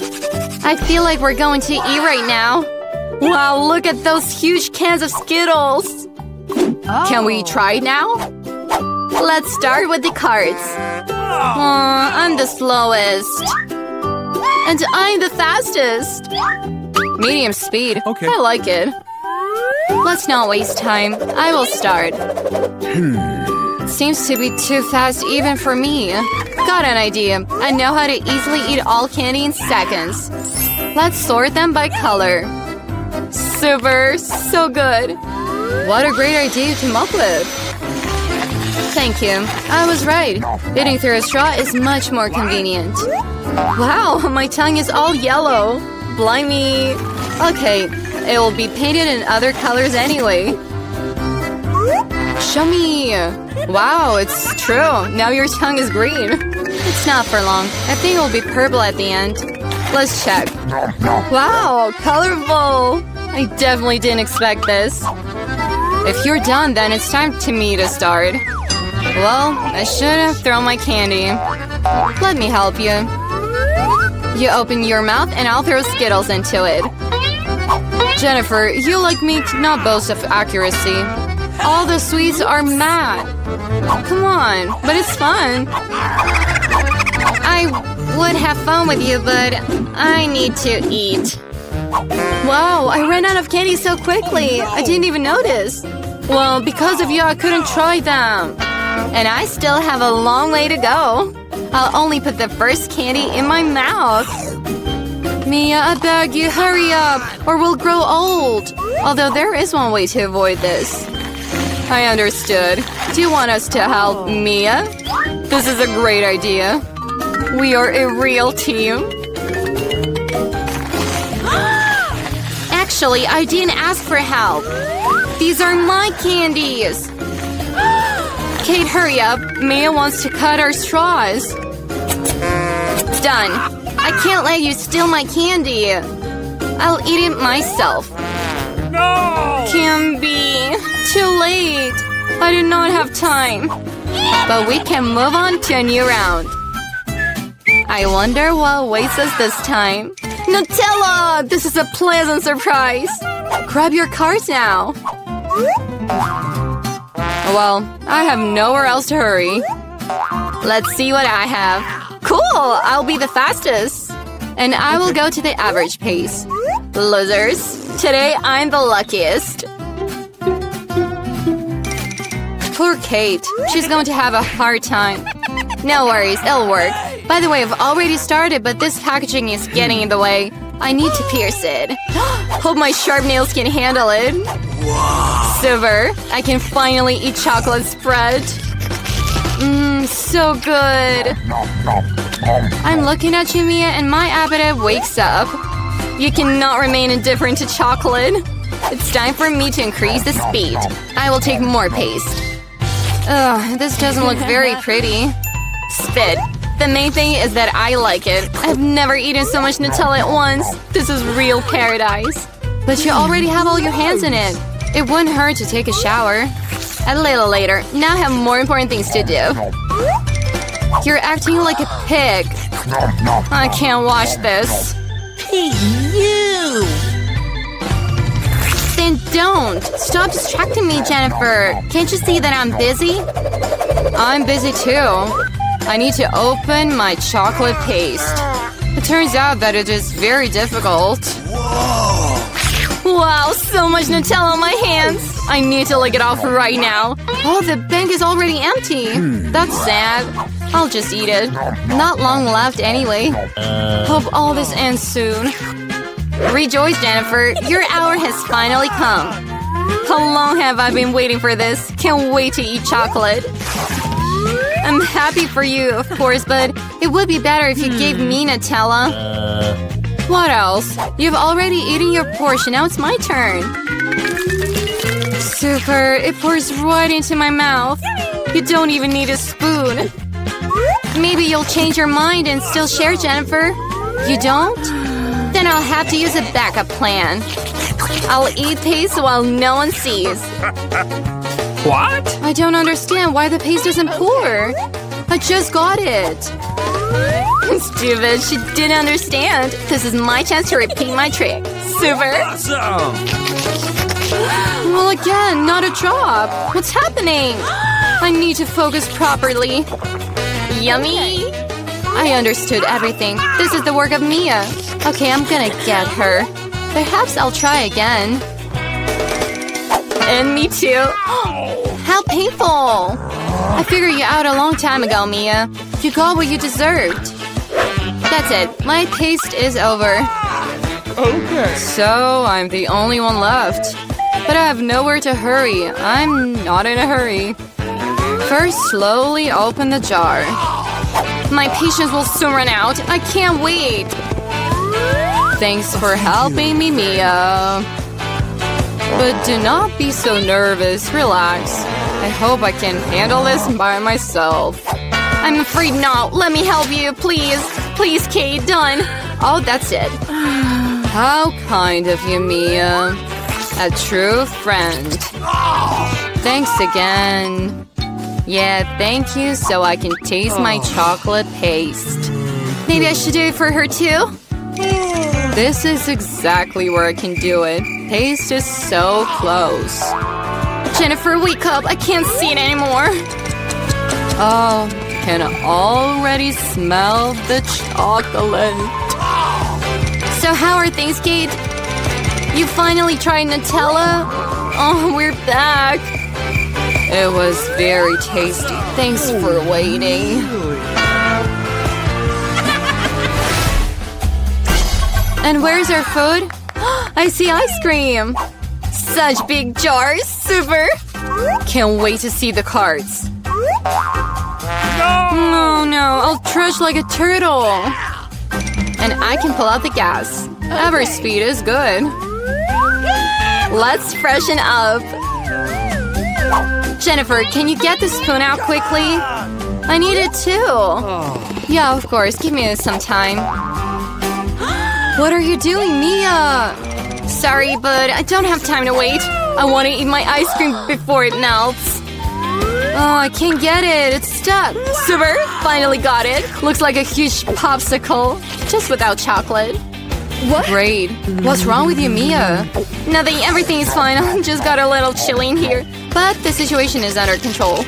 I feel like we're going to eat right now. Wow, look at those huge cans of Skittles. Oh. Can we try now? Let's start with the cards. Uh, I'm the slowest. And I'm the fastest. Medium speed. Okay. I like it. Let's not waste time. I will start. Hmm. Seems to be too fast even for me. Got an idea. I know how to easily eat all candy in seconds. Let's sort them by color. Super, so good. What a great idea to come up with. Thank you. I was right. Eating through a straw is much more convenient. Wow, my tongue is all yellow. Blimey. Okay, it will be painted in other colors anyway. Show me! Wow, it's true. Now your tongue is green. It's not for long. I think it will be purple at the end. Let's check. Wow, colorful! I definitely didn't expect this. If you're done, then it's time to me to start. Well, I should have thrown my candy. Let me help you. You open your mouth and I'll throw Skittles into it. Jennifer, you like me not boast of accuracy. All the sweets are mad. Oh, come on, but it's fun. I would have fun with you, but I need to eat. Wow, I ran out of candy so quickly. I didn't even notice. Well, because of you, I couldn't try them. And I still have a long way to go. I'll only put the first candy in my mouth. Mia, I beg you, hurry up, or we'll grow old. Although there is one way to avoid this. I understood. Do you want us to help Mia? This is a great idea. We are a real team. Actually, I didn't ask for help. These are my candies. Kate, hurry up. Mia wants to cut our straws. Done. I can't let you steal my candy. I'll eat it myself. No! Kimby, too late. I did not have time. But we can move on to a new round. I wonder what awaits us this time. Nutella! This is a pleasant surprise. Grab your cards now. Well, I have nowhere else to hurry. Let's see what I have. Cool! I'll be the fastest. And I will go to the average pace. Losers. Today, I'm the luckiest. Poor Kate. She's going to have a hard time. No worries, it'll work. By the way, I've already started, but this packaging is getting in the way. I need to pierce it. Hope my sharp nails can handle it. Super. I can finally eat chocolate spread. Mmm, so good. I'm looking at you, Mia, and my appetite wakes up. You cannot remain indifferent to chocolate. It's time for me to increase the speed. I will take more paste. Ugh, this doesn't look very pretty. Spit. The main thing is that I like it. I've never eaten so much Nutella at once. This is real paradise. But you already have all your hands in it. It wouldn't hurt to take a shower. A little later. Now I have more important things to do. You're acting like a pig. I can't watch this. Hey, you! Don't! Stop distracting me, Jennifer! Can't you see that I'm busy? I'm busy too. I need to open my chocolate paste. It turns out that it is very difficult. Whoa. Wow, so much Nutella on my hands! I need to lick it off right now. Oh, the bank is already empty. Hmm. That's sad. I'll just eat it. Not long left anyway. Hope all this ends soon. Rejoice, Jennifer. Your hour has finally come. How long have I been waiting for this? Can't wait to eat chocolate. I'm happy for you, of course, but it would be better if you gave me Nutella. Uh. What else? You've already eaten your portion, now it's my turn. Super, it pours right into my mouth. You don't even need a spoon. Maybe you'll change your mind and still share, Jennifer. You don't? Then I'll have to use a backup plan. I'll eat paste while no one sees. What? I don't understand why the paste doesn't pour. I just got it. Stupid, she didn't understand. This is my chance to repeat my trick. Super. Awesome. Well, again, not a drop. What's happening? I need to focus properly. Yummy. I understood everything. This is the work of Mia. Okay, I'm gonna get her. Perhaps I'll try again. And me too. How painful! I figured you out a long time ago, Mia. You got what you deserved. That's it. My taste is over. Okay. So, I'm the only one left. But I have nowhere to hurry. I'm not in a hurry. First, slowly open the jar. My patience will soon run out. I can't wait. Thanks for helping me, Mia. But do not be so nervous. Relax. I hope I can handle this by myself. I'm afraid not. Let me help you, please. Please, Kate. Done. Oh, that's it. How kind of you, Mia. A true friend. Thanks again. Yeah, thank you so I can taste my oh. chocolate paste. Maybe I should do it for her too? This is exactly where I can do it. Paste is so close. Jennifer, wake up. I can't see it anymore. Oh, can already smell the chocolate. So how are things, Kate? You finally tried Nutella? Oh, we're back. It was very tasty. Thanks for waiting. And where's our food? I see ice cream. Such big jars. Super. Can't wait to see the cards. No. Oh no, I'll trudge like a turtle. And I can pull out the gas. Ever speed is good. Let's freshen up. Jennifer, can you get the spoon out quickly? I need it too. Oh. Yeah, of course. Give me some time. What are you doing, Mia? Sorry, but I don't have time to wait. I want to eat my ice cream before it melts. Oh, I can't get it. It's stuck. Super. Finally got it. Looks like a huge popsicle. Just without chocolate. What? Great. What's wrong with you, Mia? Nothing. Everything is fine. I just got a little chilly in here. But the situation is under control.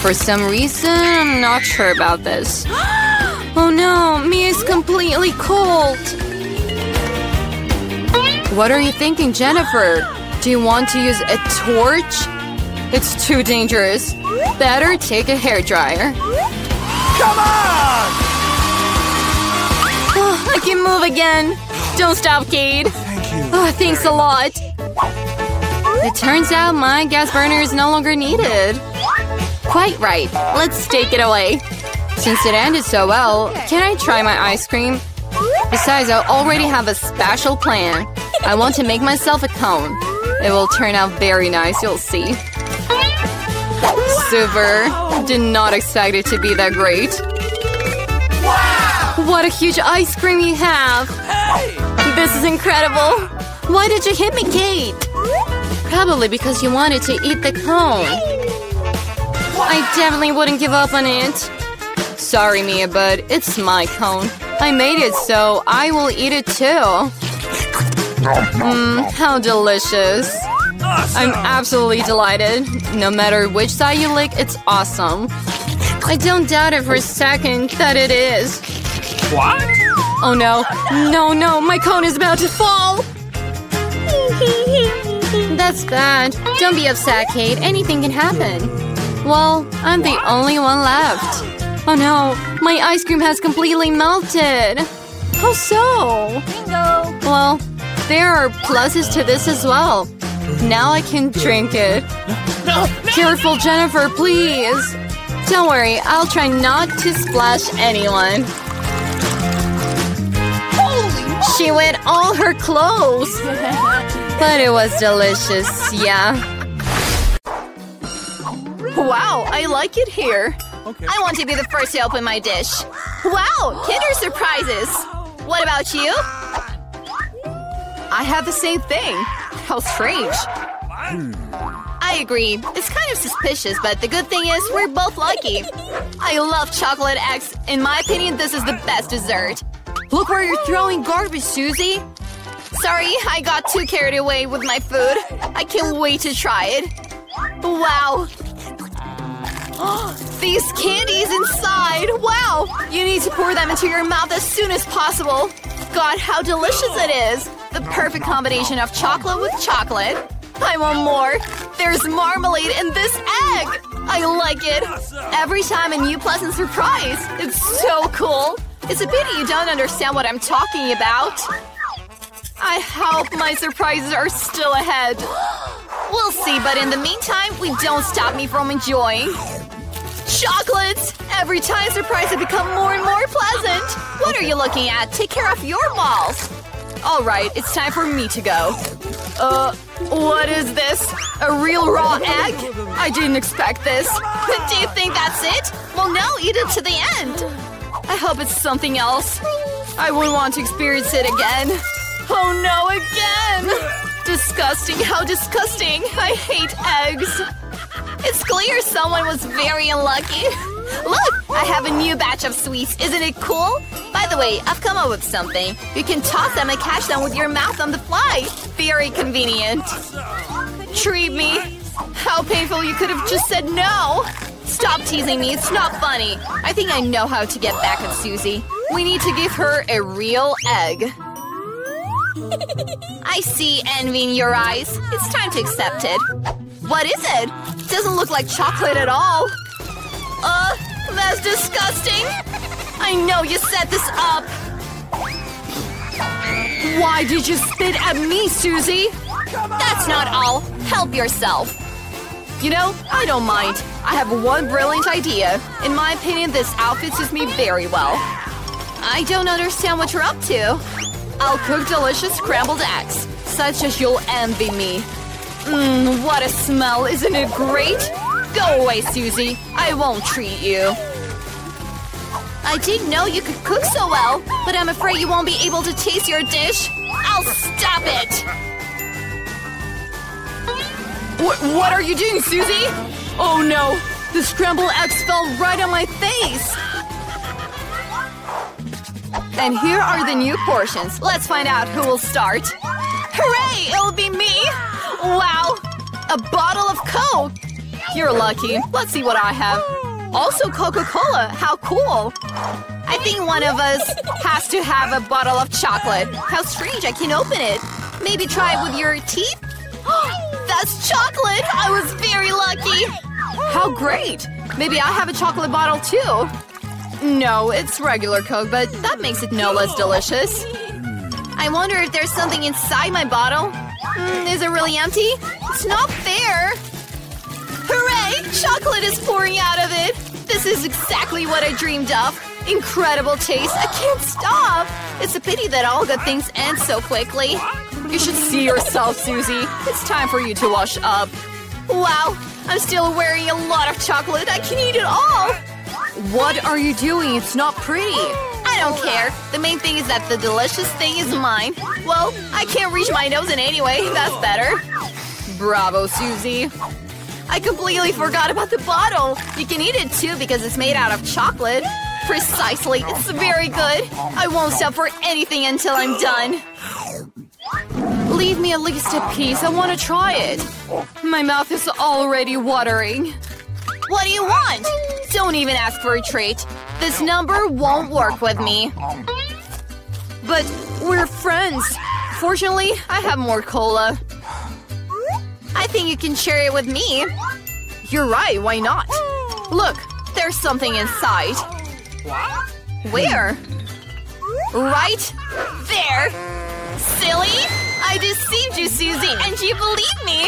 For some reason, I'm not sure about this. Oh no, Mia's completely cold. What are you thinking, Jennifer? Do you want to use a torch? It's too dangerous. Better take a hairdryer. Come on. Oh, I can move again. Don't stop, Kate. Thank you. Oh, thanks a lot. It turns out my gas burner is no longer needed. Quite right. Let's take it away. Since it ended so well, can I try my ice cream? Besides, I already have a special plan. I want to make myself a cone. It will turn out very nice, you'll see. Super. Did not expect it to be that great. What a huge ice cream you have! This is incredible! Why did you hit me, Kate? Probably because you wanted to eat the cone. I definitely wouldn't give up on it. Sorry, Mia, but it's my cone. I made it, so I will eat it too. Mmm, how delicious. I'm absolutely delighted. No matter which side you lick, it's awesome. I don't doubt it for a second that it is. What? Oh no. No, no, my cone is about to fall! That's bad. Don't be upset, Kate. Anything can happen. Well, I'm the only one left. Oh no, my ice cream has completely melted. How so? Bingo. Well, there are pluses to this as well. Now I can drink it. Careful, Jennifer, please. Don't worry, I'll try not to splash anyone. She wet all her clothes. but it was delicious, yeah. Wow, I like it here. Okay. I want to be the first to open my dish. Wow, Kinder Surprises! What about you? I have the same thing. How strange. I I agree. It's kind of suspicious, but the good thing is we're both lucky. I love chocolate eggs. In my opinion, this is the best dessert. Look where you're throwing garbage, Susie. Sorry, I got too carried away with my food. I can't wait to try it. Wow. These candies inside! Wow! You need to pour them into your mouth as soon as possible. God, how delicious it is! The perfect combination of chocolate with chocolate. I want more. There's marmalade in this egg! I like it. Every time a new pleasant surprise. It's so cool. It's a pity you don't understand what I'm talking about. I hope my surprises are still ahead. We'll see, but in the meantime, we don't stop me from enjoying. Chocolates! Every time surprises become more and more pleasant! What are you looking at? Take care of your balls! Alright, it's time for me to go. Uh, what is this? A real raw egg? I didn't expect this. Do you think that's it? Well, no, eat it to the end. I hope it's something else. I wouldn't want to experience it again. Oh no, again! Disgusting, how disgusting! I hate eggs! It's clear someone was very unlucky. Look, I have a new batch of sweets. Isn't it cool? By the way, I've come up with something. You can toss them and catch them with your mouth on the fly. Very convenient. Treat me. How painful you could have just said no. Stop teasing me. It's not funny. I think I know how to get back at Susie. We need to give her a real egg. I see envy in your eyes. It's time to accept it. What is it? Doesn't look like chocolate at all. Uh, that's disgusting. I know you set this up. Why did you spit at me, Susie? That's not all. Help yourself. You know, I don't mind. I have one brilliant idea. In my opinion, this outfit suits me very well. I don't understand what you're up to. I'll cook delicious scrambled eggs, such as you'll envy me. Mmm, what a smell, isn't it great? Go away, Susie. I won't treat you. I didn't know you could cook so well, but I'm afraid you won't be able to taste your dish. I'll stop it! What, what are you doing, Susie? Oh no, the scrambled eggs fell right on my face! And here are the new portions. Let's find out who will start. Hooray! It'll be me! Wow! A bottle of Coke! You're lucky. Let's see what I have. Also Coca-Cola. How cool! I think one of us has to have a bottle of chocolate. How strange, I can open it. Maybe try it with your teeth? That's chocolate! I was very lucky! How great! Maybe I have a chocolate bottle too. No, it's regular Coke, but that makes it no less delicious. I wonder if there's something inside my bottle. Mm, is it really empty? It's not fair! Hooray! Chocolate is pouring out of it! This is exactly what I dreamed of! Incredible taste! I can't stop! It's a pity that all good things end so quickly. You should see yourself, Susie. It's time for you to wash up. Wow! I'm still wearing a lot of chocolate. I can eat it all! What are you doing? It's not pretty. I don't care. The main thing is that the delicious thing is mine. Well, I can't reach my nose in anyway. That's better. Bravo, Susie. I completely forgot about the bottle. You can eat it too because it's made out of chocolate. Precisely. It's very good. I won't stop for anything until I'm done. Leave me at least a piece. I want to try it. My mouth is already watering. What do you want? Don't even ask for a treat. This number won't work with me. But we're friends. Fortunately, I have more cola. I think you can share it with me. You're right, why not? Look, there's something inside. Where? Right there. Silly! I deceived you, Susie, and you believe me!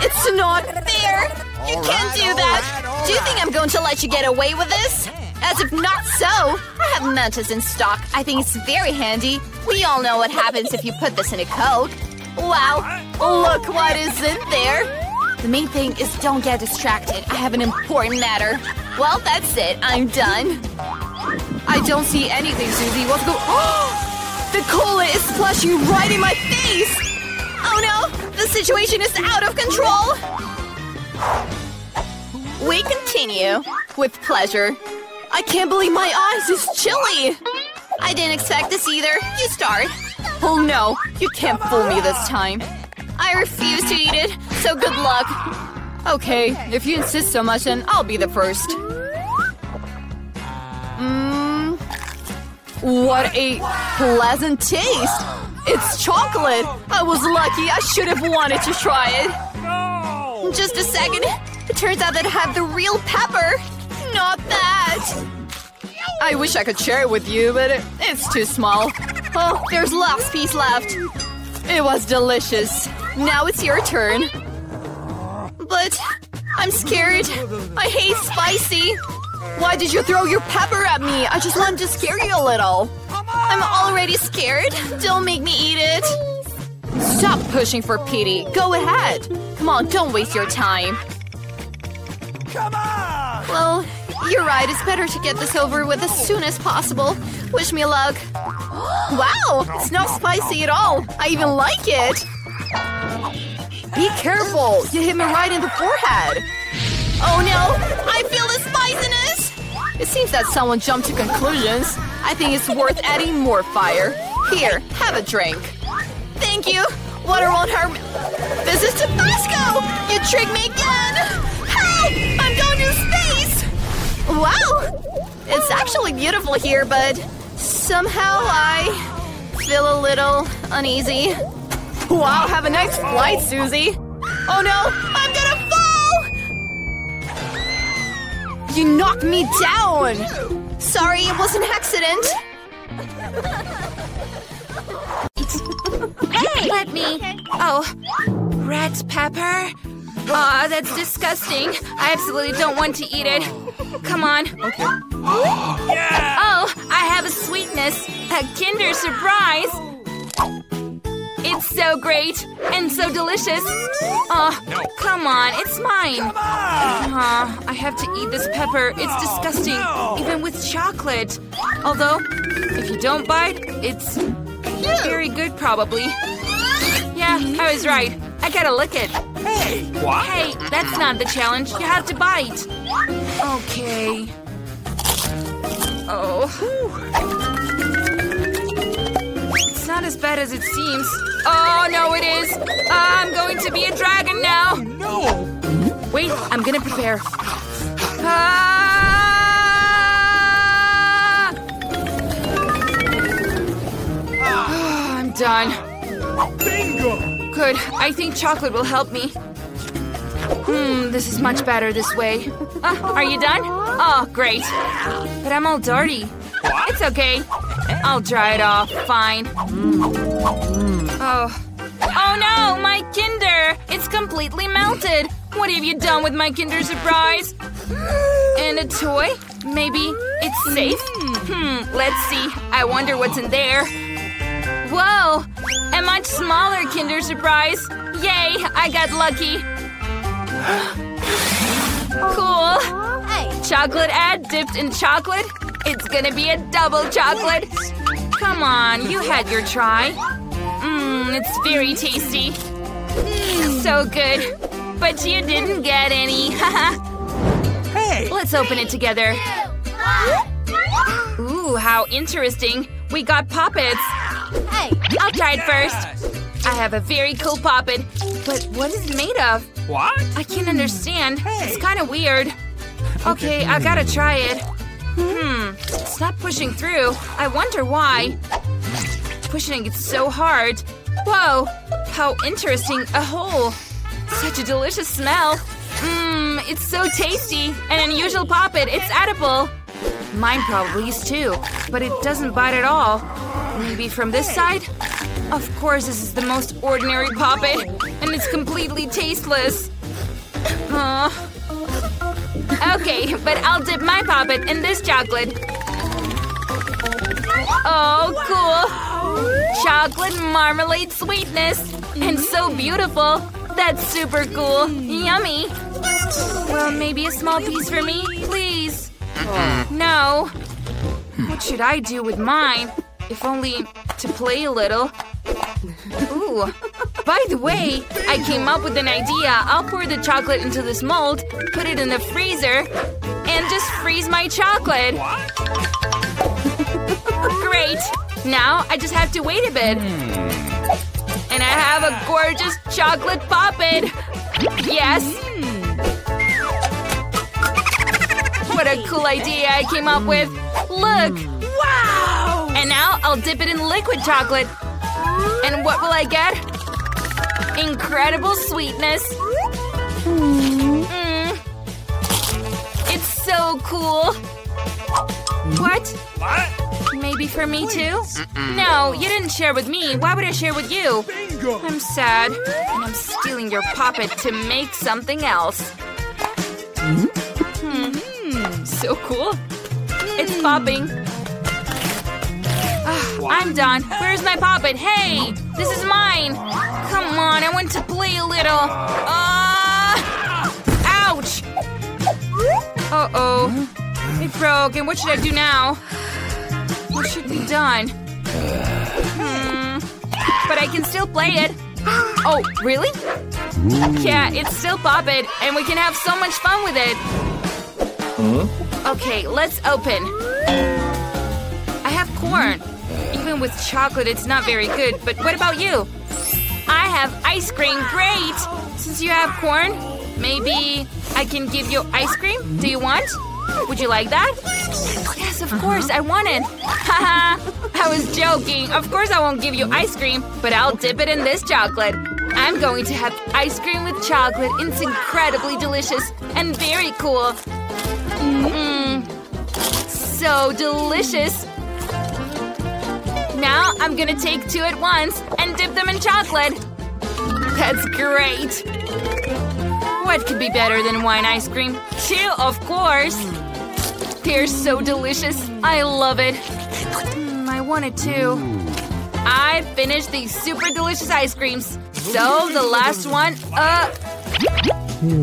It's not fair! You can't do that! Do you think I'm going to let you get away with this? As if not so! I have Mentos in stock. I think it's very handy. We all know what happens if you put this in a Coke. Wow! Look what is in there! The main thing is don't get distracted. I have an important matter. Well, that's it. I'm done. I don't see anything, Susie. What's going- The cola is splashing right in my face! Oh no! The situation is out of control! We continue. With pleasure. I can't believe my eyes is chilly. I didn't expect this either. You start. Oh no, you can't fool me this time. I refuse to eat it, so good luck. Okay, if you insist so much, then I'll be the first. Mmm. What a pleasant taste! It's chocolate! I was lucky, I should have wanted to try it. Just a second. It turns out that I have the real pepper. Not that. I wish I could share it with you, but it, it's too small. Oh, there's last piece left. It was delicious. Now it's your turn. But I'm scared. I hate spicy. Why did you throw your pepper at me? I just wanted to scare you a little. I'm already scared. Don't make me eat it. Stop pushing for pity. Go ahead. Come on, don't waste your time. Come on! Well, you're right. It's better to get this over with as soon as possible. Wish me luck. Wow, it's not spicy at all. I even like it. Be careful. You hit me right in the forehead. Oh no, I feel the spiciness. It seems that someone jumped to conclusions. I think it's worth adding more fire. Here, have a drink. Thank you. Water won't harm. This is Tabasco! You tricked me again! Help! I'm going to space! Wow! It's actually beautiful here, but somehow I feel a little uneasy. Wow, have a nice flight, Susie! Oh no! I'm gonna fall! You knocked me down! Sorry, it was an accident. Hey! Let me. Oh, red pepper? Aw, that's disgusting. I absolutely don't want to eat it. Come on. Yeah! Oh, I have a sweetness. A Kinder Surprise. It's so great and so delicious. Oh, come on, it's mine. Come on! Aw, I have to eat this pepper. It's disgusting, no. even with chocolate. Although, if you don't bite, it's very good probably. Yeah, I was right. I gotta lick it. Hey! What? Hey, that's not the challenge. You have to bite. Okay. Oh. It's not as bad as it seems. Oh, no, it is. I'm going to be a dragon now. No! Wait, I'm gonna prepare. Ah! Done. Bingo! Good. I think chocolate will help me. Hmm, this is much better this way. Ah, are you done? Oh, great. But I'm all dirty. It's okay. I'll dry it off. Fine. Oh. Oh no, my Kinder! It's completely melted. What have you done with my Kinder Surprise? And a toy? Maybe it's safe? Hmm, let's see. I wonder what's in there. Whoa! A much smaller Kinder Surprise! Yay! I got lucky! cool! Chocolate ad dipped in chocolate? It's gonna be a double chocolate! Come on, you had your try. Mmm, it's very tasty. Mmm, so good. But you didn't get any. Haha. Hey! Let's open it together. Ooh, how interesting. We got poppets. Hey, I'll try it first. I have a very cool poppet. But what is it made of? What? I can't understand. It's kind of weird. Okay, I gotta try it. Hmm, it's not pushing through. I wonder why. Pushing it so hard. Whoa, how interesting. A hole. Such a delicious smell. Mmm, it's so tasty. An unusual poppet. It's edible. Mine probably is too, but it doesn't bite at all. Maybe from this side? Of course, this is the most ordinary poppet, and it's completely tasteless. Aw. Okay, but I'll dip my poppet in this chocolate. Oh, cool! Chocolate marmalade sweetness! And so beautiful! That's super cool! Yummy! Well, maybe a small piece for me, please? No. What should I do with mine? If only to play a little. Ooh, By the way, I came up with an idea. I'll pour the chocolate into this mold, put it in the freezer, and just freeze my chocolate. Great! Now I just have to wait a bit. And I have a gorgeous chocolate poppet! Yes! Hmm. What a cool idea I came up with! Look! Wow! And now I'll dip it in liquid chocolate. And what will I get? Incredible sweetness. Mm. It's so cool. What? What? Maybe for me too? No, you didn't share with me. Why would I share with you? Bingo! I'm sad. And I'm stealing your puppet to make something else. So cool. It's popping. Ah, I'm done. Where's my puppet? Hey! This is mine! Come on, I want to play a little. Ah! Ouch! Uh-oh. It broke, and what should I do now? What should be done? Hmm. But I can still play it. Oh, really? Yeah, it's still popping, and we can have so much fun with it. Okay, let's open. I have corn. Even with chocolate, it's not very good. But what about you? I have ice cream. Great! Since you have corn, maybe I can give you ice cream? Do you want? Would you like that? Yes, of course, I want it. Haha, I was joking. Of course I won't give you ice cream, but I'll dip it in this chocolate. I'm going to have ice cream with chocolate. It's incredibly delicious and very cool. So delicious. Now I'm gonna take two at once and dip them in chocolate. That's great. What could be better than wine ice cream? Two, of course. They're so delicious. I love it. Mm, I wanted too. I finished these super delicious ice creams. So the last one, uh,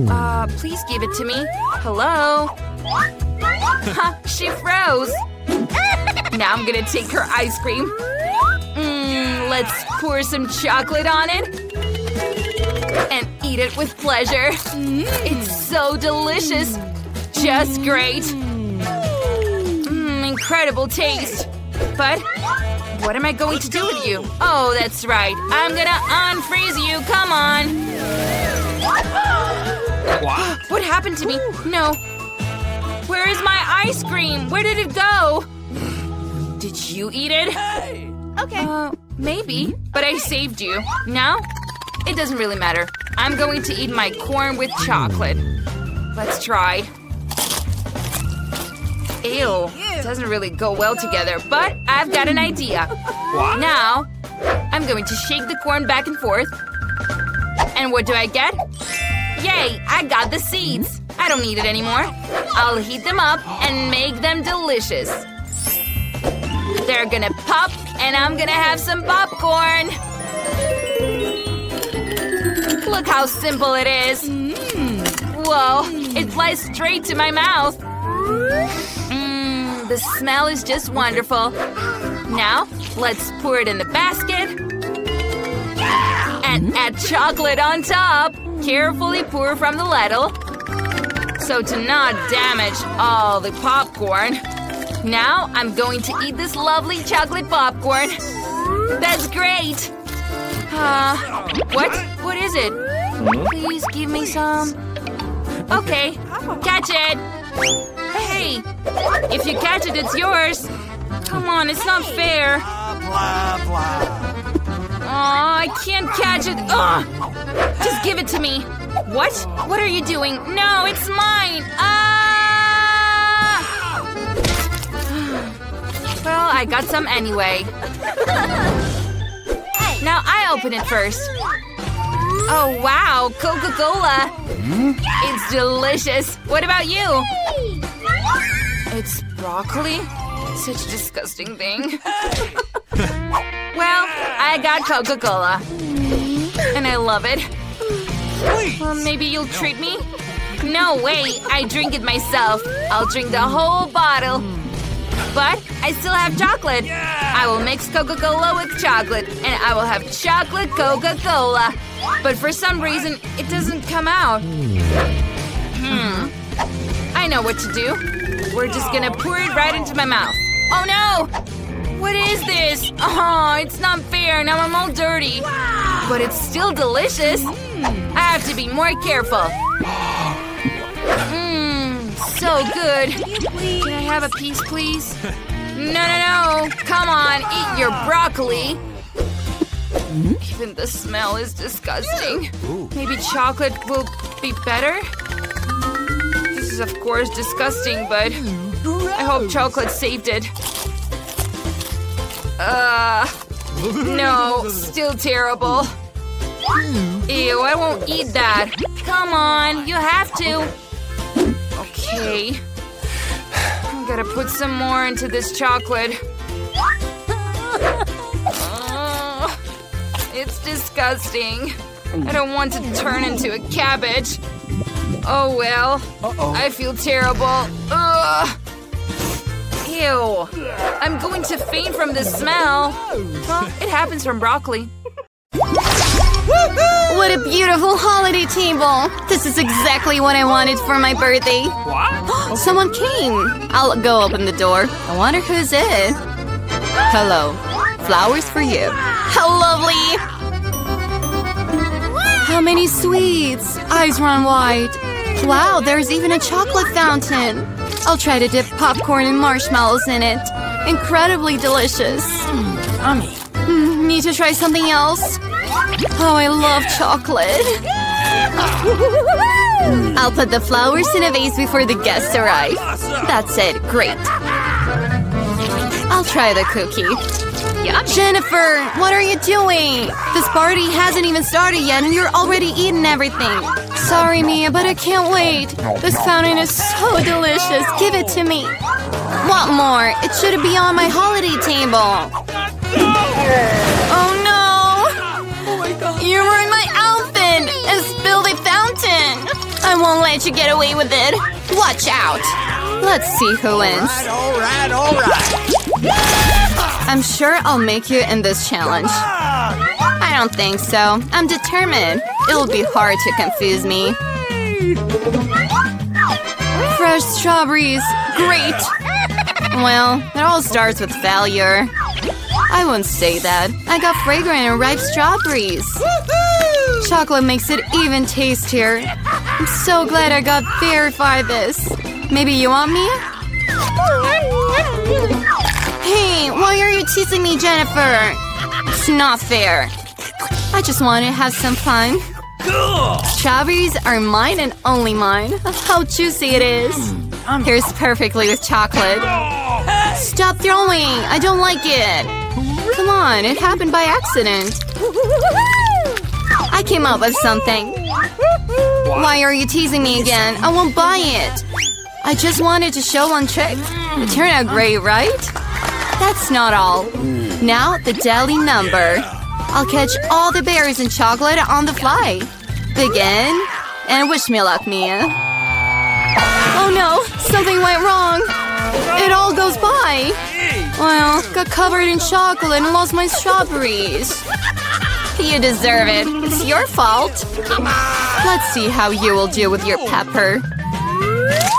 uh, please give it to me. Hello? Ha, she froze. Now I'm gonna take her ice cream. Mmm, let's pour some chocolate on it. And eat it with pleasure. Mm. It's so delicious. Just great. Mmm, incredible taste. But what am I going to do with you? Oh, that's right. I'm gonna unfreeze you. Come on. What? What happened to me? No. Where is my ice cream? Where did it go? Did you eat it? Hey! Okay. Uh, maybe. But I saved you. Now? It doesn't really matter. I'm going to eat my corn with chocolate. Let's try. Ew. Doesn't really go well together, but I've got an idea. What? Now, I'm going to shake the corn back and forth. And what do I get? Yay! I got the seeds! I don't need it anymore. I'll heat them up and make them delicious. They're gonna pop, and I'm gonna have some popcorn! Look how simple it is! Whoa, it flies straight to my mouth! Mmm, the smell is just wonderful. Now, let's pour it in the basket. And add chocolate on top. Carefully pour from the ladle. So to not damage all the popcorn. Now I'm going to eat this lovely chocolate popcorn. That's great! Uh, what? What is it? Please give me some. Okay, catch it! Hey, if you catch it, it's yours. Come on, it's not fair. Aw, I can't catch it. Ugh! Just give it to me. What? What are you doing? No, it's mine. Ah! Well, I got some anyway. Now I open it first. Oh, wow, Coca-Cola. It's delicious. What about you? It's broccoli? Such a disgusting thing. well, I got Coca-Cola. And I love it. Please! Well, maybe you'll treat me? No way, I drink it myself. I'll drink the whole bottle. But I still have chocolate. I will mix Coca-Cola with chocolate, and I will have chocolate Coca-Cola. But for some reason, it doesn't come out. Hmm. I know what to do. We're just gonna pour it right into my mouth. Oh no! What is this? Oh, it's not fair. Now I'm all dirty. But it's still delicious. I have to be more careful. Mmm, so good. Can I have a piece, please? No, no, no. Come on, eat your broccoli. Even the smell is disgusting. Maybe chocolate will be better? This is, of course, disgusting, but I hope chocolate saved it. Uh, no, still terrible. Ew, I won't eat that. Come on, you have to. Okay. I gotta put some more into this chocolate. Ugh, it's disgusting. I don't want to turn into a cabbage. Oh well. I feel terrible. Ugh. Ew. I'm going to faint from this smell. Well, it happens from broccoli. What a beautiful holiday table! This is exactly what I wanted for my birthday. What? Someone came. I'll go open the door. I wonder who's it. Hello. Flowers for you. How lovely! How many sweets! Eyes run wide. Wow, there's even a chocolate fountain. I'll try to dip popcorn and marshmallows in it. Incredibly delicious. Yummy. Mm, need to try something else. Oh, I love chocolate. I'll put the flowers in a vase before the guests arrive. That's it. Great. I'll try the cookie. Jennifer, what are you doing? This party hasn't even started yet and you're already eating everything. Sorry, Mia, but I can't wait. This fountain is so delicious. Give it to me. Want more? It should be on my holiday table. Oh no! You ruined my outfit and spilled a fountain! I won't let you get away with it. Watch out! Let's see who wins. All right, all right. I'm sure I'll make you in this challenge. Ah. I don't think so. I'm determined. It'll be hard to confuse me. Fresh strawberries. Great. Well, it all starts with failure. I won't say that. I got fragrant and ripe strawberries. Chocolate makes it even tastier. I'm so glad I got verified this. Maybe you want me? Hey, why are you teasing me, Jennifer? It's not fair. I just want to have some fun. Strawberries are mine and only mine. How juicy it is. Here's perfectly with chocolate. Stop throwing! I don't like it. Come on, it happened by accident. I came up with something. Why are you teasing me again? I won't buy it. I just wanted to show one trick. It turned out great, right? That's not all. Now the daily number. I'll catch all the berries and chocolate on the fly. Begin and wish me luck, Mia. Oh no, something went wrong. It all goes by. Well, got covered in chocolate and lost my strawberries. You deserve it. It's your fault. Let's see how you will deal with your pepper.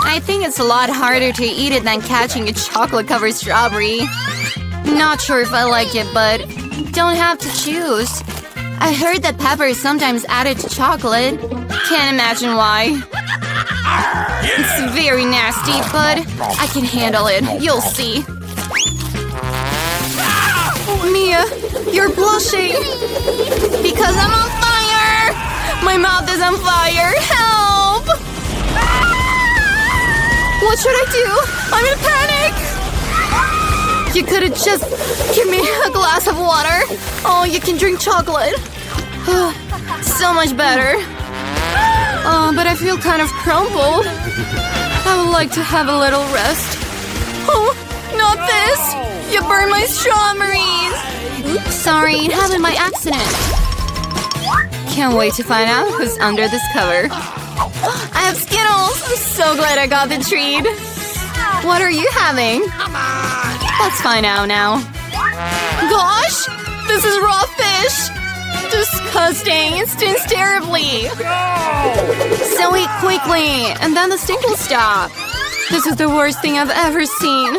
I think it's a lot harder to eat it than catching a chocolate-covered strawberry. Not sure if I like it, but don't have to choose. I heard that pepper is sometimes added to chocolate. Can't imagine why. It's very nasty, but I can handle it. You'll see. Mia, you're blushing. Because I'm on fire! My mouth is on fire! Help! What should I do? I'm in panic! You could have just give me a glass of water. Oh, you can drink chocolate. so much better. Oh, but I feel kind of crumpled. I would like to have a little rest. Oh, not this! You burned my strawberries! Oops, sorry, it happened by accident. Can't wait to find out who's under this cover. I have Skittles! I'm so glad I got the treat. What are you having? Let's find out now. Gosh! This is raw fish! Disgusting! It stinks terribly! So eat quickly, and then the stink will stop. This is the worst thing I've ever seen.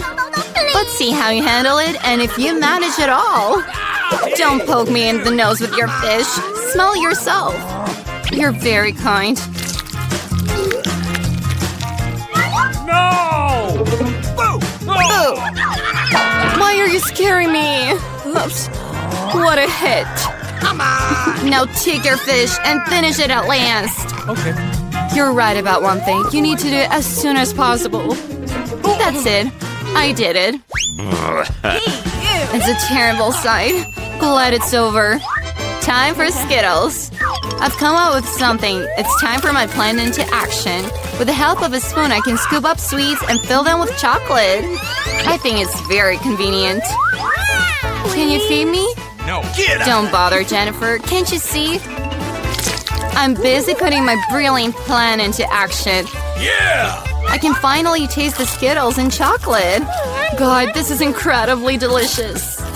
Let's see how you handle it, and if you manage at all. Don't poke me in the nose with your fish. Smell yourself. You're very kind. No! Boo! Boo! Why are you scaring me? Oops. What a hit. Come on! Now take your fish and finish it at last. Okay. You're right about one thing. You need to do it as soon as possible. That's it. I did it. It's a terrible sight. Glad it's over. Time for Skittles. I've come up with something. It's time for my plan into action. With the help of a spoon, I can scoop up sweets and fill them with chocolate. I think it's very convenient. Can you feed me? No, get out! Don't bother, Jennifer. Can't you see? I'm busy putting my brilliant plan into action. Yeah! I can finally taste the Skittles and chocolate. God, this is incredibly delicious.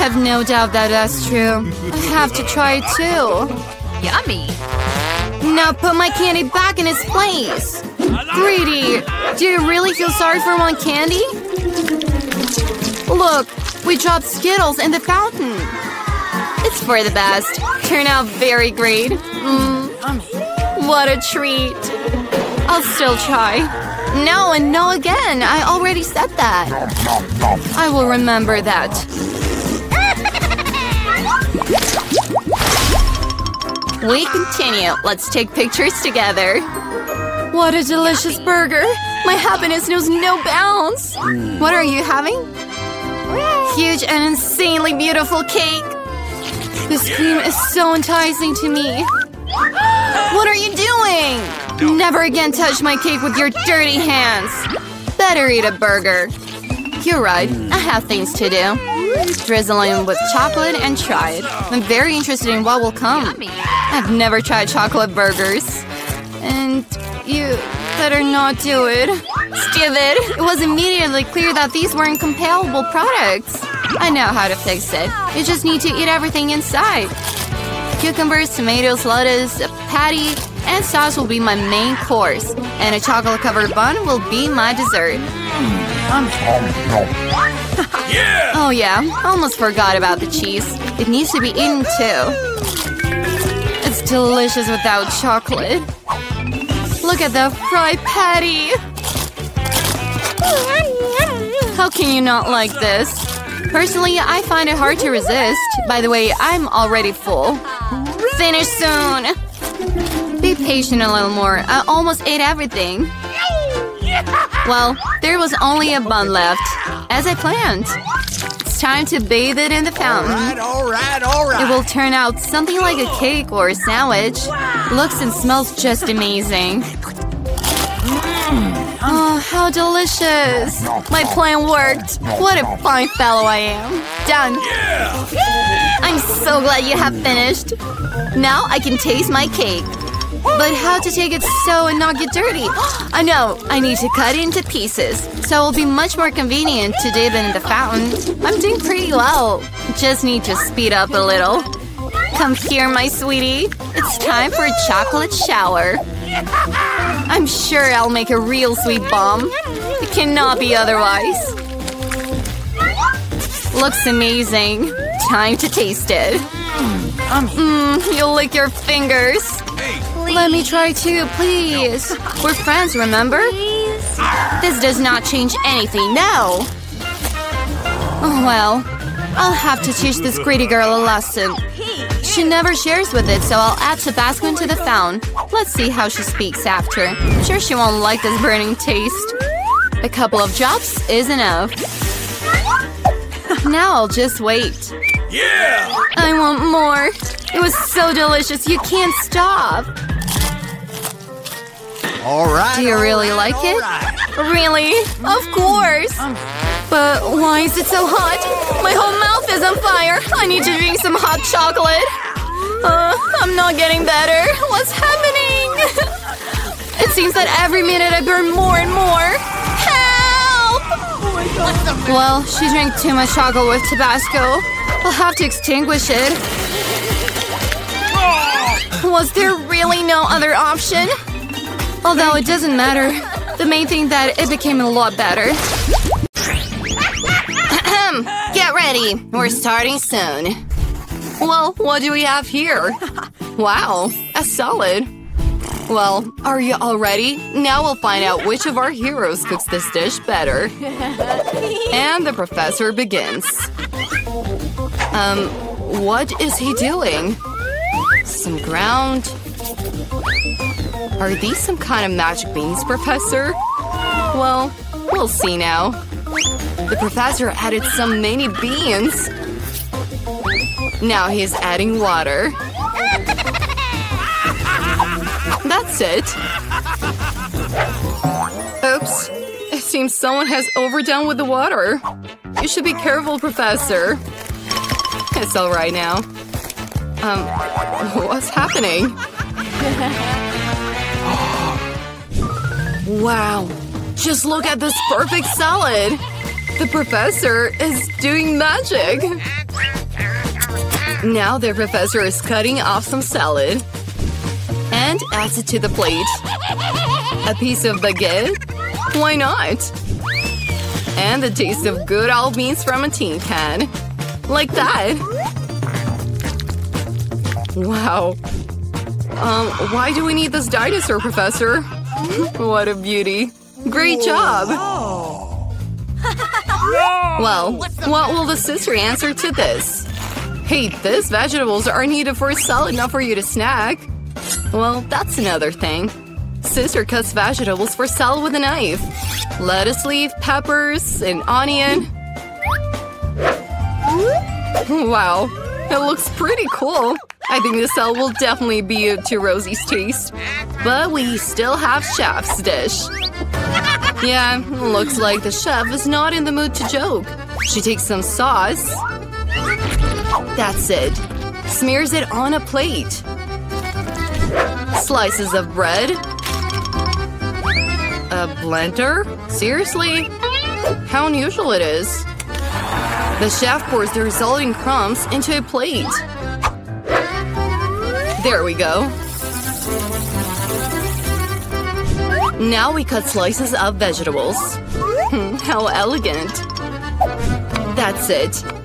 I have no doubt that that's true. I have to try it too. Yummy. Now put my candy back in its place. Greedy, do you really feel sorry for one candy? Look, we dropped Skittles in the fountain. It's for the best. Turn out very great. Mm, what a treat. I'll still try. No and no again. I already said that. I will remember that. We continue. Let's take pictures together. What a delicious burger. My happiness knows no bounds. What are you having? Huge and insanely beautiful cake. This cream is so enticing to me. What are you doing? Never again touch my cake with your dirty hands. Better eat a burger. You're right. I have things to do. Drizzle in with chocolate and try it. I'm very interested in what will come. I've never tried chocolate burgers. And you better not do it. Stupid! It was immediately clear that these were incompatible products. I know how to fix it. You just need to eat everything inside. Cucumbers, tomatoes, lettuce, a patty, and sauce will be my main course. And a chocolate-covered bun will be my dessert. Yeah! Oh yeah, almost forgot about the cheese. It needs to be eaten too. It's delicious without chocolate. Look at the fried patty! How can you not like this? Personally, I find it hard to resist. By the way, I'm already full. Finish soon! Be patient a little more. I almost ate everything. Well, there was only a bun left, as I planned. It's time to bathe it in the fountain. Alright, alright, alright. It will turn out something like a cake or a sandwich. Looks and smells just amazing. Mm. Oh, how delicious! My plan worked. What a fine fellow I am. Done. I'm so glad you have finished. Now I can taste my cake. But how to take it so and not get dirty? I know, I need to cut it into pieces. So it will be much more convenient to dip it in the fountain. I'm doing pretty well. Just need to speed up a little. Come here, my sweetie. It's time for a chocolate shower. I'm sure I'll make a real sweet bomb. It cannot be otherwise. Looks amazing. Time to taste it. Mmm, you'll lick your fingers. Let me try too, please. We're friends, remember? Please? This does not change anything, no. Oh well. I'll have to teach this greedy girl a lesson. She never shares with it, so I'll add Tabasco into the fountain. Let's see how she speaks after. I'm sure she won't like this burning taste. A couple of drops is enough. Now I'll just wait. Yeah! I want more. It was so delicious, you can't stop. Alright. Do you really like it? Really? Of course. But why is it so hot? My whole mouth is on fire. I need to drink some hot chocolate. Uh, I'm not getting better. What's happening? it seems that every minute I burn more and more. Help! Well, she drank too much chocolate with Tabasco. I'll have to extinguish it. Was there really no other option? Although it doesn't matter. The main thing that it became a lot better. Get ready. We're starting soon. Well, what do we have here? Wow, a salad. Well, are you all ready? Now we'll find out which of our heroes cooks this dish better. and the professor begins. Um, what is he doing? Some ground. Are these some kind of magic beans, Professor? Well, we'll see now. The professor added some many beans. Now he's adding water. That's it. Oops. It seems someone has overdone with the water. You should be careful, Professor. It's alright now. Um, what's happening? wow. Just look at this perfect salad. The professor is doing magic. Now the professor is cutting off some salad and adds it to the plate. A piece of baguette? Why not? And the taste of good old beans from a tin can. Like that. Wow. Um, why do we need this dinosaur, Professor? what a beauty. Great job! Well, what will the sister answer to this? Hey, these vegetables are needed for salad, not for you to snack. Well, that's another thing. Sister cuts vegetables for salad with a knife. Lettuce leaf, peppers, and onion. Wow, it looks pretty cool. I think the salad will definitely be to Rosie's taste. But we still have chef's dish. Yeah, looks like the chef is not in the mood to joke. She takes some sauce. That's it. Smears it on a plate. Slices of bread. A blender? Seriously? How unusual it is. The chef pours the resulting crumbs into a plate. There we go. Now we cut slices of vegetables. Hmm, how elegant. That's it.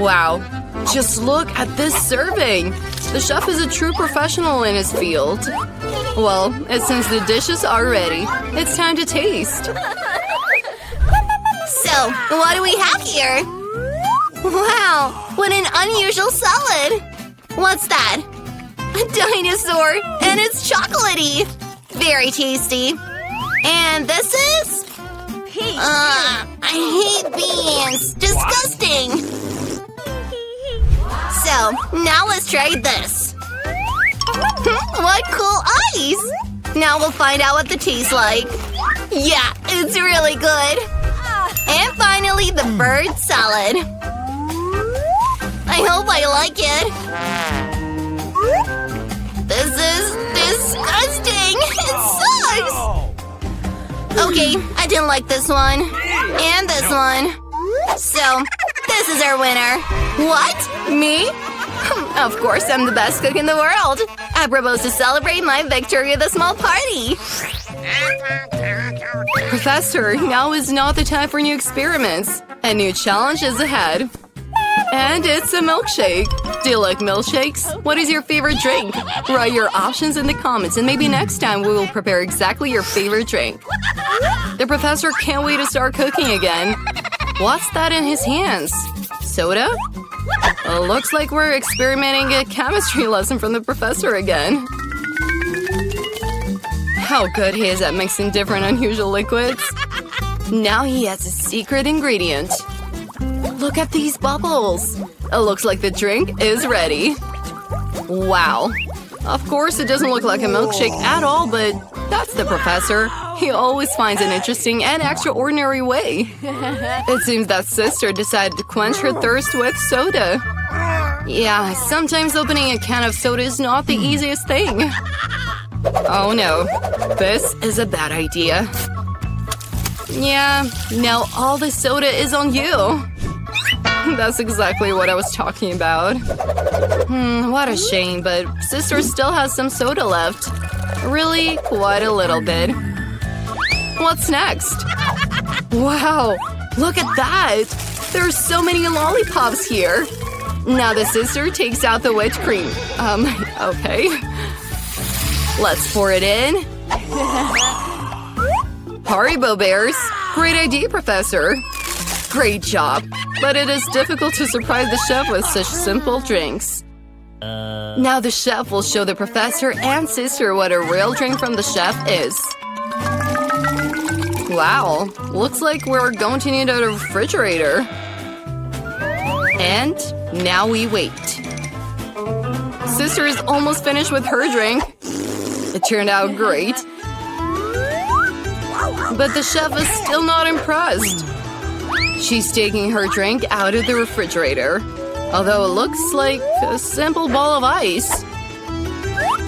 Wow. Just look at this serving. The chef is a true professional in his field. Well, since the dishes are ready, it's time to taste. So, what do we have here? Wow, what an unusual salad! What's that? A dinosaur, and it's chocolatey! Very tasty. And this is? Peach. Uh, I hate beans. Disgusting. So, now let's try this. what cool eyes! Now we'll find out what the tastes like. Yeah, it's really good. And finally, the bird salad. I hope I like it. This is disgusting! It sucks! Okay, I didn't like this one. And this one. So, this is our winner. What? Me? Of course, I'm the best cook in the world. I propose to celebrate my victory with a small party. Professor, now is not the time for new experiments. A new challenge is ahead. And it's a milkshake. Do you like milkshakes? What is your favorite drink? Write your options in the comments and maybe next time we will prepare exactly your favorite drink. The professor can't wait to start cooking again. What's that in his hands? Soda? Uh, looks like we're experimenting a chemistry lesson from the professor again. How good he is at mixing different unusual liquids. Now he has a secret ingredient. Look at these bubbles! It looks like the drink is ready. Wow. Of course, it doesn't look like a milkshake at all, but that's the professor. He always finds an interesting and extraordinary way. it seems that sister decided to quench her thirst with soda. Yeah, sometimes opening a can of soda is not the easiest thing. Oh no, this is a bad idea. Yeah, now all the soda is on you. That's exactly what I was talking about. Hmm, what a shame, but sister still has some soda left. Really, quite a little bit. What's next? Wow, look at that! There's so many lollipops here. Now the sister takes out the whipped cream. Um, okay. Let's pour it in. Haribo bears! Great idea, Professor! Great job! But it is difficult to surprise the chef with such simple drinks. Now the chef will show the professor and sister what a real drink from the chef is. Wow, looks like we're going to need a refrigerator. And now we wait. Sister is almost finished with her drink. It turned out great. But the chef is still not impressed. She's taking her drink out of the refrigerator, although it looks like a simple ball of ice.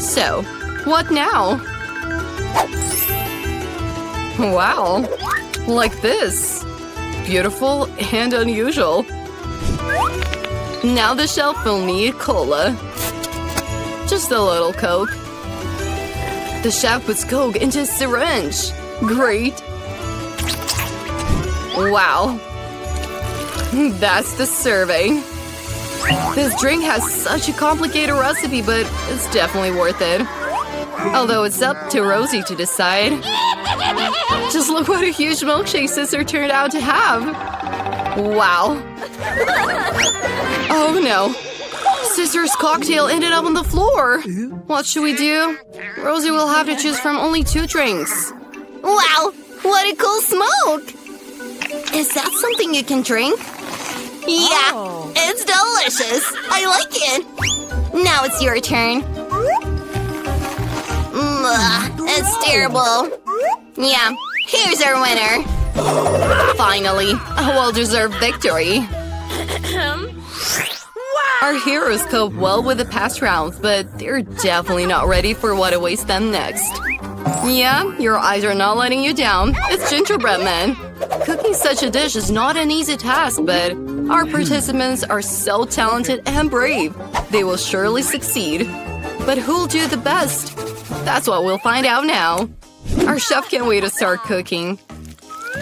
So, what now? Wow, like this. Beautiful and unusual. Now the shelf will need cola. Just a little Coke. The chef puts Coke into a syringe. Great. Wow. That's the serving. This drink has such a complicated recipe, but it's definitely worth it. Although it's up to Rosie to decide. Just look what a huge milkshake sister turned out to have. Wow. Oh no. Sister's cocktail ended up on the floor. What should we do? Rosie will have to choose from only two drinks. Wow, what a cool smoke! Is that something you can drink? Yeah, oh. it's delicious. I like it. Now it's your turn. Ugh, it's terrible. Yeah, here's our winner. Finally, a well-deserved victory. Our heroes cope well with the past rounds, but they're definitely not ready for what awaits them next. Yeah, your eyes are not letting you down. It's Gingerbread Man. Cooking such a dish is not an easy task, but our participants are so talented and brave. They will surely succeed. But who'll do the best? That's what we'll find out now. Our chef can't wait to start cooking.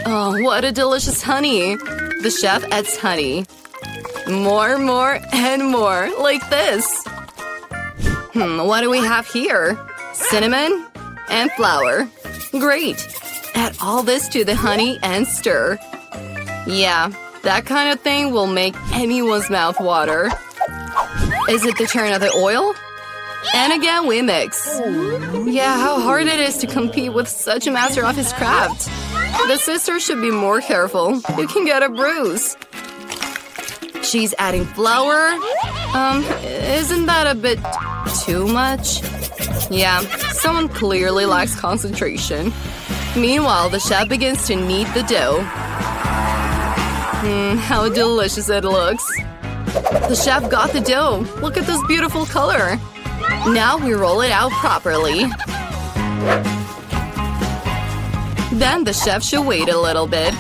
Oh, what a delicious honey. The chef adds honey. More, more, and more, like this. Hmm, what do we have here? Cinnamon and flour. Great. Add all this to the honey and stir. Yeah, that kind of thing will make anyone's mouth water. Is it the turn of the oil? And again, we mix. Yeah, how hard it is to compete with such a master of his craft. The sister should be more careful. You can get a bruise. She's adding flour. Um, isn't that a bit too much? Yeah, someone clearly lacks concentration. Meanwhile, the chef begins to knead the dough. Mmm, how delicious it looks. The chef got the dough. Look at this beautiful color. Now we roll it out properly. Then the chef should wait a little bit.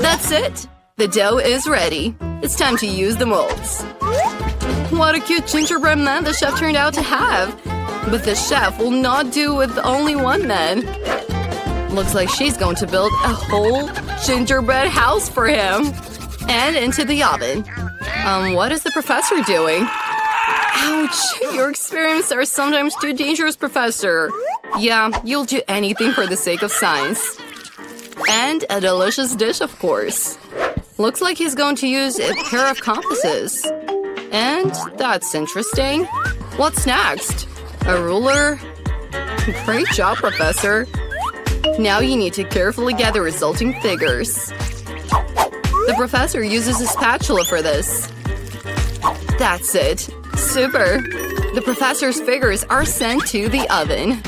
That's it. The dough is ready. It's time to use the molds. What a cute gingerbread man the chef turned out to have. But the chef will not do with only one man. Looks like she's going to build a whole gingerbread house for him. And into the oven. Um, what is the professor doing? Ouch! Your experiments are sometimes too dangerous, Professor. Yeah, you'll do anything for the sake of science. And a delicious dish, of course. Looks like he's going to use a pair of compasses. And that's interesting. What's next? A ruler? Great job, Professor. Now you need to carefully get the resulting figures. The professor uses a spatula for this. That's it. Super! The professor's figures are sent to the oven.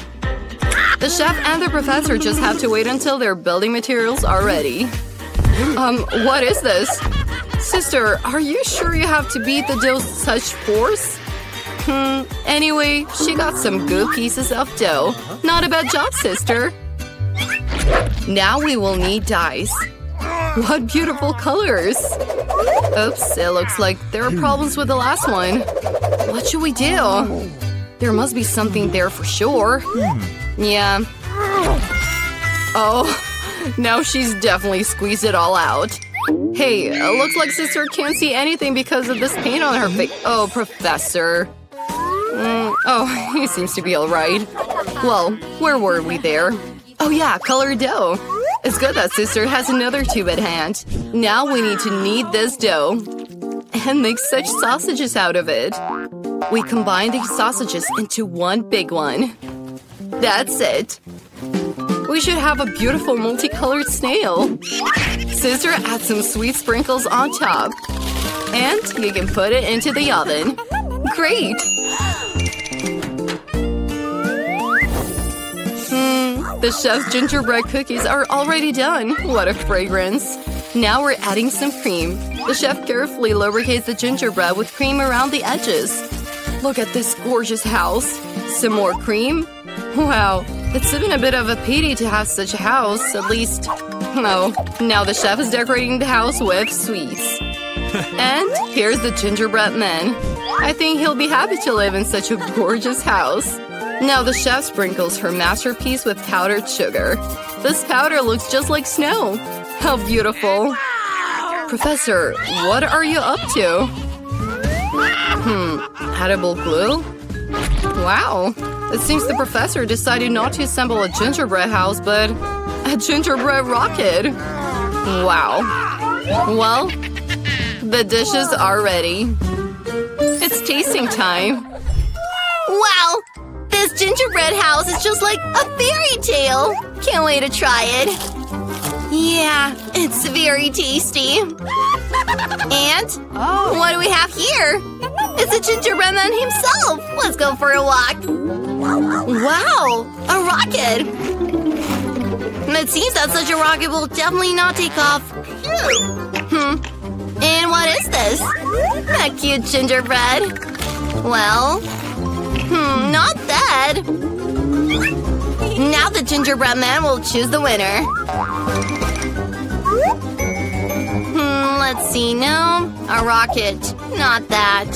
The chef and the professor just have to wait until their building materials are ready. Um, what is this? Sister, are you sure you have to beat the dough such force? Hmm, anyway, she got some good pieces of dough. Not a bad job, sister. Now we will need dice. What beautiful colors! Oops, it looks like there are problems with the last one. What should we do? There must be something there for sure. Yeah. Oh, now she's definitely squeezed it all out. Hey, it looks like sister can't see anything because of this paint on her face. Oh, professor. Mm, oh, he seems to be alright. Well, where were we there? Oh yeah, colored dough. It's good that sister has another tube at hand. Now we need to knead this dough and make such sausages out of it. We combine these sausages into one big one. That's it. We should have a beautiful multicolored snail. Sister adds some sweet sprinkles on top. And you can put it into the oven. Great! The chef's gingerbread cookies are already done. What a fragrance. Now we're adding some cream. The chef carefully lubricates the gingerbread with cream around the edges. Look at this gorgeous house. Some more cream? Wow, it's even a bit of a pity to have such a house, at least… Oh, now the chef is decorating the house with sweets. and here's the gingerbread man. I think he'll be happy to live in such a gorgeous house. Now the chef sprinkles her masterpiece with powdered sugar. This powder looks just like snow. How beautiful. Professor, what are you up to? Hmm, edible glue? Wow, it seems the professor decided not to assemble a gingerbread house, but a gingerbread rocket. Wow. Well, the dishes are ready. It's tasting time. Wow! This gingerbread house is just like a fairy tale! Can't wait to try it. Yeah, it's very tasty. And Oh. what do we have here? It's the gingerbread man himself! Let's go for a walk. Wow! A rocket! It seems that such a rocket will definitely not take off. Hmm. And what is this? A cute gingerbread. Well, hmm, not that. Now the gingerbread man will choose the winner. Hmm, let's see. No, a rocket. Not that.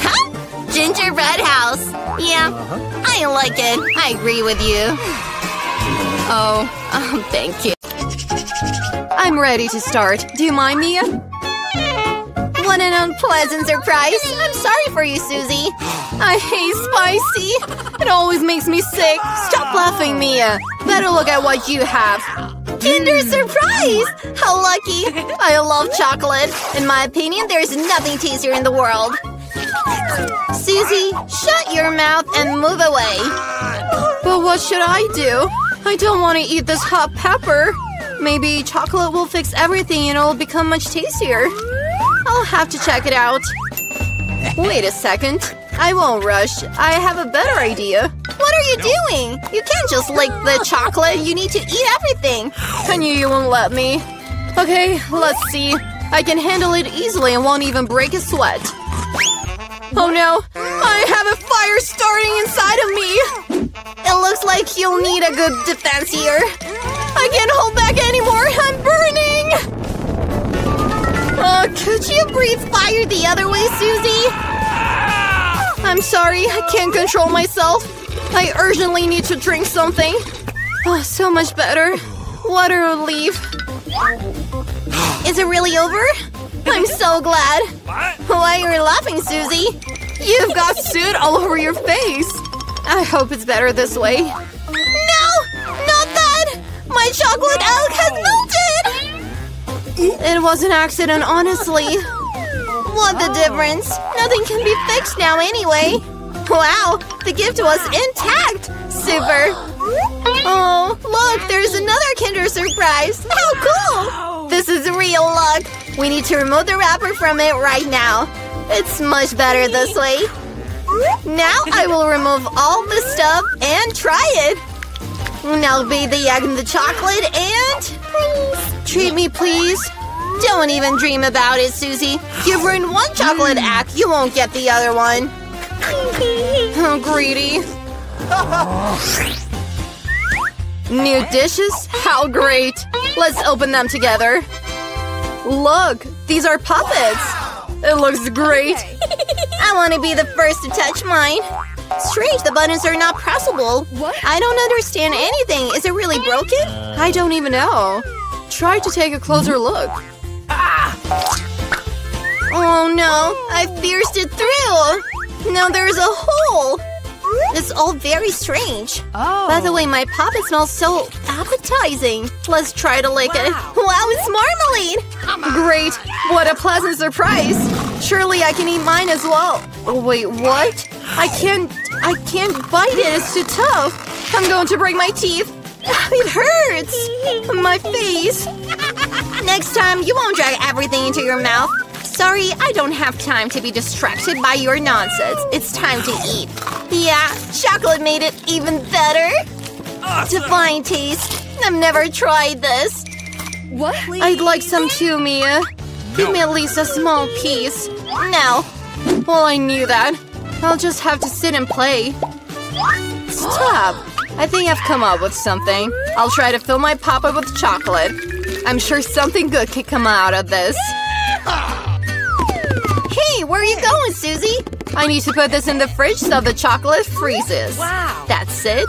Huh? Gingerbread house. Yeah, I like it. I agree with you. Oh, um, thank you. I'm ready to start. Do you mind, Mia? What an unpleasant surprise. I'm sorry for you, Susie. I hate spicy. It always makes me sick. Stop laughing, Mia. Better look at what you have. Kinder hmm. surprise! How lucky! I love chocolate. In my opinion, there's nothing tastier in the world. Susie, shut your mouth and move away. But what should I do? I don't want to eat this hot pepper. Maybe chocolate will fix everything and it'll become much tastier. I'll have to check it out. Wait a second. I won't rush. I have a better idea. What are you doing? You can't just lick the chocolate. You need to eat everything. I knew you wouldn't let me. Okay, let's see. I can handle it easily and won't even break a sweat. Oh no! I have a fire starting inside of me! It looks like you'll need a good defense here. I can't hold back anymore! I'm burning! Could you breathe fire the other way, Susie? I'm sorry, I can't control myself. I urgently need to drink something. Oh, so much better. What a relief. Is it really over? I'm so glad. Why are you laughing, Susie? You've got soot all over your face. I hope it's better this way. No! Not that! My chocolate elk has melted! It was an accident, honestly. What the difference? Nothing can be fixed now anyway. Wow, the gift was intact! Super! Oh, look, there's another Kinder Surprise! How cool! This is real luck! We need to remove the wrapper from it right now. It's much better this way. Now I will remove all the stuff and try it. Now bathe the egg in the chocolate and… Please. Treat me, please. Don't even dream about it, Susie. You've ruined one chocolate mm. act, you won't get the other one. Oh, greedy. New dishes? How great! Let's open them together. Look, these are Pop Its. It looks great. I want to be the first to touch mine. Strange, the buttons are not pressable. What? I don't understand anything. Is it really broken? I don't even know. Try to take a closer look. Ah! Oh no, I pierced it through. Now there's a hole. It's all very strange. Oh. By the way, my Pop It smells so appetizing. Let's try to lick it. Wow, it's marmalade. Great! What a pleasant surprise! Surely I can eat mine as well. Oh, wait, what? I can't. I can't bite it. It's too tough. I'm going to break my teeth. It hurts. My face. Next time, you won't drag everything into your mouth. Sorry, I don't have time to be distracted by your nonsense. It's time to eat. Yeah, chocolate made it even better. Divine taste. I've never tried this. What? I'd like some too, Mia. Give me at least a small piece. No. Well, I knew that. I'll just have to sit and play. Stop! I think I've come up with something. I'll try to fill my Pop It with chocolate. I'm sure something good can come out of this. Ah. Hey, where are you going, Susie? I need to put this in the fridge so the chocolate freezes. Wow. That's it.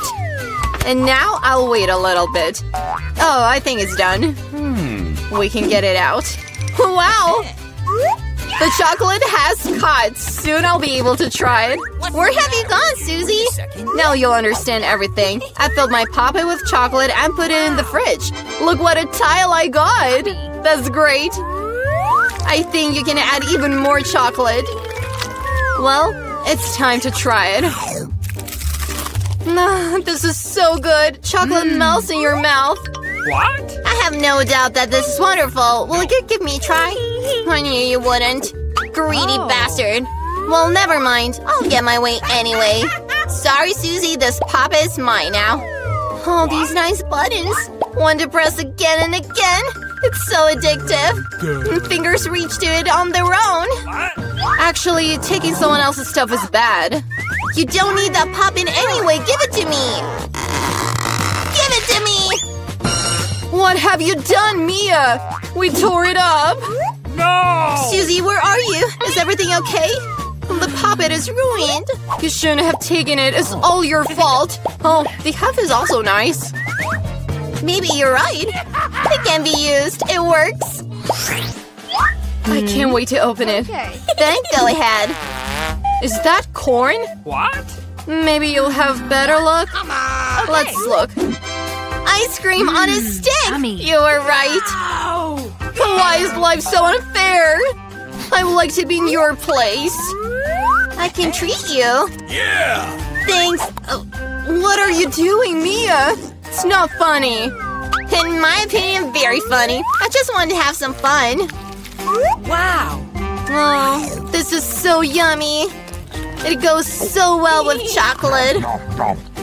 And now I'll wait a little bit. Oh, I think it's done. Hmm. We can get it out. Wow! The chocolate has caught. Soon I'll be able to try it. Where have you gone, Susie? Now you'll understand everything. I filled my Pop It with chocolate and put it in the fridge. Look what a tile I got! That's great! I think you can add even more chocolate. Well, it's time to try it. Ah, this is so good! Chocolate melts in your mouth. What? I have no doubt that this is wonderful. Will you give me a try? I knew you wouldn't. Greedy bastard. Well, never mind. I'll get my way anyway. Sorry, Susie, this pop is mine now. All these nice buttons. One to press again and again. It's so addictive. Fingers reach to it on their own. Actually, taking someone else's stuff is bad. You don't need that Pop It anyway. Give it to me. Give it to me. What have you done, Mia? We tore it up. No! Susie, where are you? Is everything okay? The Pop It is ruined. You shouldn't have taken it. It's all your fault. Oh, the half is also nice. Maybe you're right. It can be used. It works. I can't wait to open it. Then go ahead. Is that corn? What? Maybe you'll have better luck. Let's look. Ice cream on a stick. yummy. You were right. Oh! Why is life so unfair? I would like to be in your place. I can treat you. Yeah! Thanks. Uh, What are you doing, Mia? It's not funny. In my opinion, very funny. I just wanted to have some fun. Wow. Oh, This is so yummy. It goes so well with chocolate.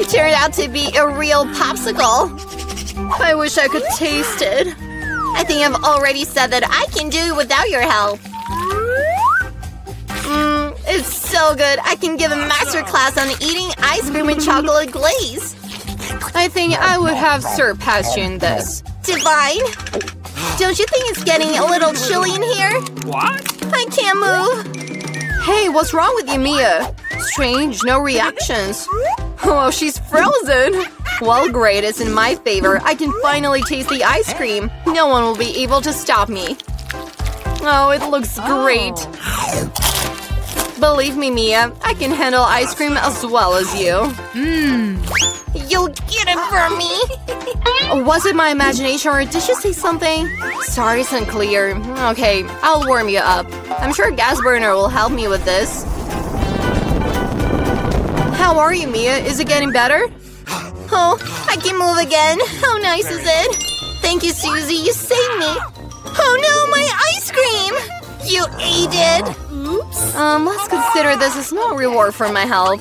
It turned out to be a real popsicle. I wish I could taste it. I think I've already said that I can do it without your help. Mmm, it's so good. I can give a master class on eating ice cream with chocolate glaze. I think I would have surpassed you in this. Divine. Don't you think it's getting a little chilly in here? What? I can't move. Hey, what's wrong with you, Mia? Strange, no reactions. Oh, she's frozen. Well, great, it's in my favor. I can finally taste the ice cream. No one will be able to stop me. Oh, it looks great. Believe me, Mia, I can handle ice cream as well as you. Hmm. You'll get it from me. Was it my imagination or did she say something? Sorry, it's unclear. Okay, I'll warm you up. I'm sure gas burner will help me with this. How are you, Mia? Is it getting better? Oh, I can move again. How nice is it? Thank you, Susie. You saved me. Oh no, my ice cream! You ate it. Oops. Um, let's consider this a small reward for my help.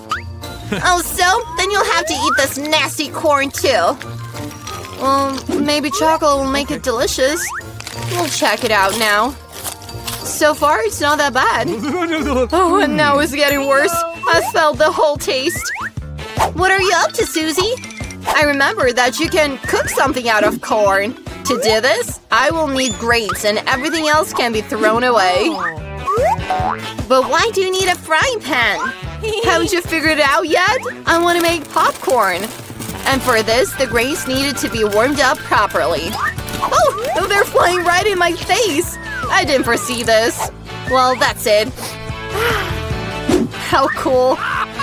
Oh, so? Then you'll have to eat this nasty corn too. Well, maybe chocolate will make it delicious. We'll check it out now. So far, it's not that bad. Oh, and now it's getting worse. I felt the whole taste. What are you up to, Susie? I remember that you can cook something out of corn. To do this, I will need grates and everything else can be thrown away. But why do you need a frying pan? Haven't you figured it out yet? I want to make popcorn. And for this, the grates needed to be warmed up properly. Oh, oh they're flying right in my face. I didn't foresee this. Well, that's it. How cool.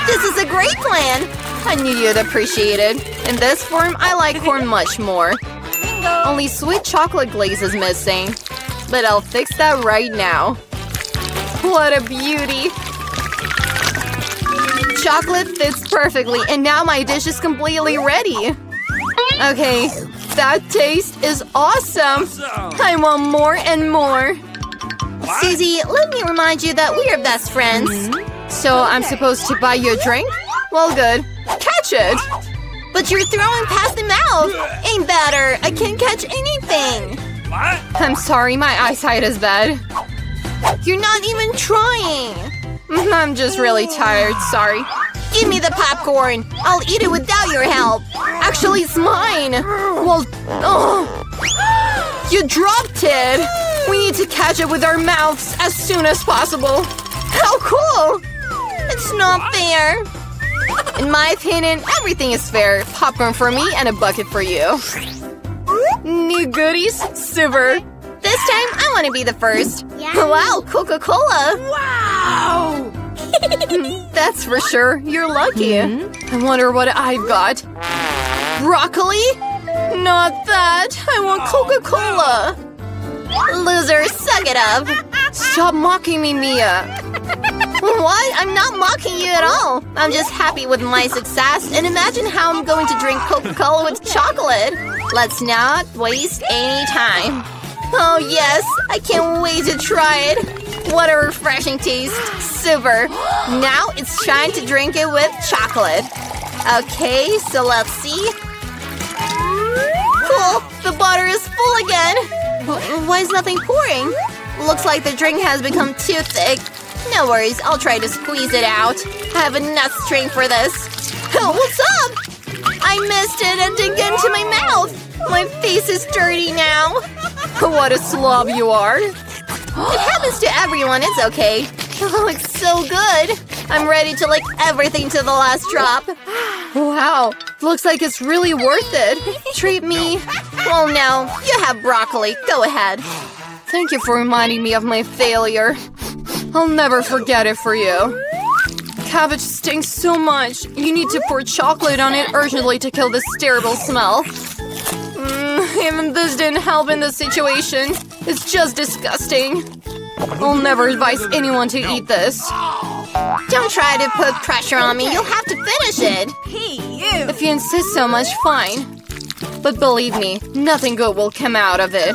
This is a great plan. I knew you'd appreciate it. In this form, I like corn much more. Only sweet chocolate glaze is missing. But I'll fix that right now. What a beauty! Chocolate fits perfectly, and now my dish is completely ready. Okay, that taste is awesome! I want more and more. Susie, let me remind you that we are best friends. Mm-hmm. So I'm supposed to buy you a drink? Well, good. Catch it! But you're throwing past the mouth. Ain't better. I can't catch anything. What? I'm sorry, my eyesight is bad. You're not even trying. Mm-hmm, I'm just really tired, sorry. Give me the popcorn. I'll eat it without your help. Actually, it's mine! Well, oh! You dropped it! We need to catch it with our mouths as soon as possible. How cool! It's not fair. In my opinion, everything is fair. Popcorn for me and a bucket for you. New goodies? Super! This time, I want to be the first. Wow, Coca-Cola. Wow! That's for sure. You're lucky. Hmm? I wonder what I've got. Broccoli? Not that. I want oh, Coca-Cola. Loser, suck it up. Stop mocking me, Mia. What? I'm not mocking you at all. I'm just happy with my success and imagine how I'm going to drink Coca-Cola with chocolate. Let's not waste any time. Oh yes, I can't wait to try it. What a refreshing taste. Super. Now it's time to drink it with chocolate. Okay, so let's see. Cool, the butter is full again. Why is nothing pouring? Looks like the drink has become too thick. No worries, I'll try to squeeze it out. I have enough strength for this. Oh, what's up? I missed it and didn't get into my mouth. My face is dirty now. What a slob you are. It happens to everyone, it's okay. Oh, it's so good. I'm ready to lick everything to the last drop. Wow, looks like it's really worth it. Treat me. Well, no, you have broccoli. Go ahead. Thank you for reminding me of my failure. I'll never forget it for you. Cabbage stinks so much. You need to pour chocolate on it urgently to kill this terrible smell. Even this didn't help in this situation. It's just disgusting. I'll never advise anyone to eat this. Don't try to put pressure on me. You'll have to finish it. If you insist so much, fine. But believe me, nothing good will come out of it.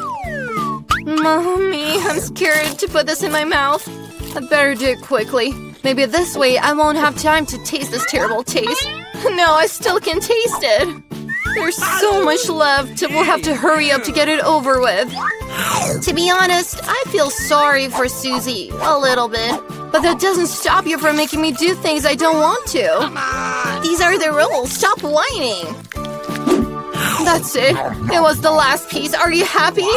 Mommy, I'm scared to put this in my mouth. I better do it quickly. Maybe this way I won't have time to taste this terrible taste. No, I still can taste it. There's so much left. We'll have to hurry up to get it over with. To be honest, I feel sorry for Susie. A little bit. But that doesn't stop you from making me do things I don't want to. These are the rules. Stop whining. That's it. It was the last piece. Are you happy?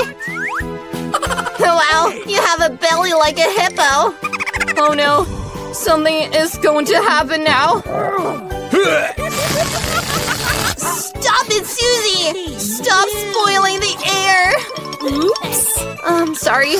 Wow, you have a belly like a hippo. Oh no. Something is going to happen now. Stop it, Susie! Stop spoiling the air! Oops. I'm sorry.